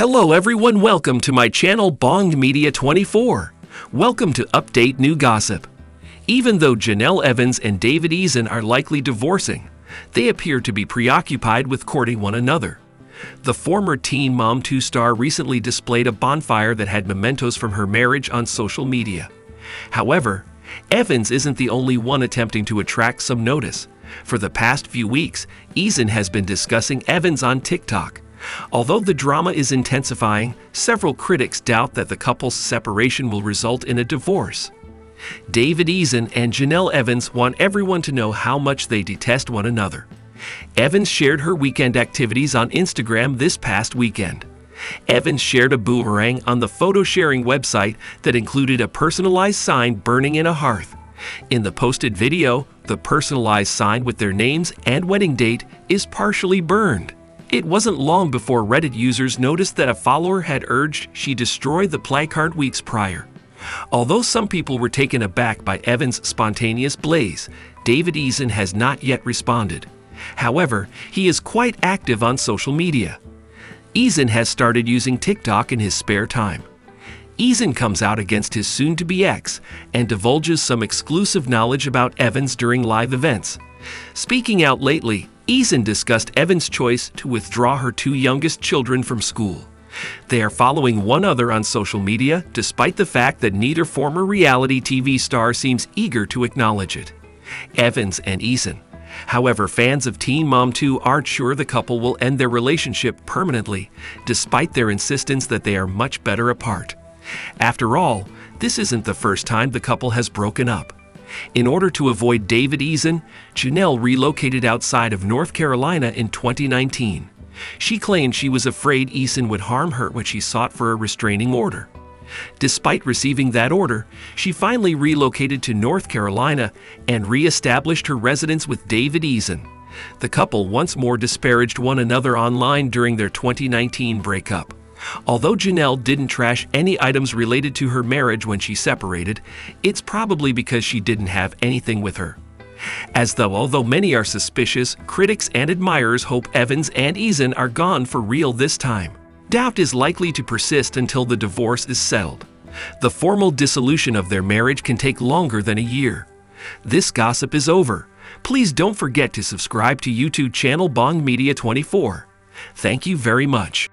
Hello everyone, welcome to my channel Bonged Media 24. Welcome to Update New Gossip. Even though Jenelle Evans and David Eason are likely divorcing, they appear to be preoccupied with courting one another. The former Teen Mom 2 star recently displayed a bonfire that had mementos from her marriage on social media. However, Evans isn't the only one attempting to attract some notice. For the past few weeks, Eason has been discussing Evans on TikTok. Although the drama is intensifying, several critics doubt that the couple's separation will result in a divorce. David Eason and Jenelle Evans want everyone to know how much they detest one another. Evans shared her weekend activities on Instagram this past weekend. Evans shared a boomerang on the photo sharing website that included a personalized sign burning in a hearth. In the posted video, the personalized sign with their names and wedding date is partially burned. It wasn't long before Reddit users noticed that a follower had urged she destroy the placard weeks prior. Although some people were taken aback by Evans' spontaneous blaze, David Eason has not yet responded. However, he is quite active on social media. Eason has started using TikTok in his spare time. Eason comes out against his soon-to-be ex and divulges some exclusive knowledge about Evans during live events. Speaking out lately, Eason discussed Evans' choice to withdraw her two youngest children from school. They are following one other on social media, despite the fact that neither former reality TV star seems eager to acknowledge it. Evans and Eason. However, fans of Teen Mom 2 aren't sure the couple will end their relationship permanently, despite their insistence that they are much better apart. After all, this isn't the first time the couple has broken up. In order to avoid David Eason, Jenelle relocated outside of North Carolina in 2019. She claimed she was afraid Eason would harm her when she sought for a restraining order. Despite receiving that order, she finally relocated to North Carolina and re-established her residence with David Eason. The couple once more disparaged one another online during their 2019 breakup. Although Jenelle didn't trash any items related to her marriage when she separated, it's probably because she didn't have anything with her. As though, although many are suspicious, critics and admirers hope Evans and Eason are gone for real this time. Doubt is likely to persist until the divorce is settled. The formal dissolution of their marriage can take longer than a year. This gossip is over. Please don't forget to subscribe to YouTube channel Bong Media 24. Thank you very much.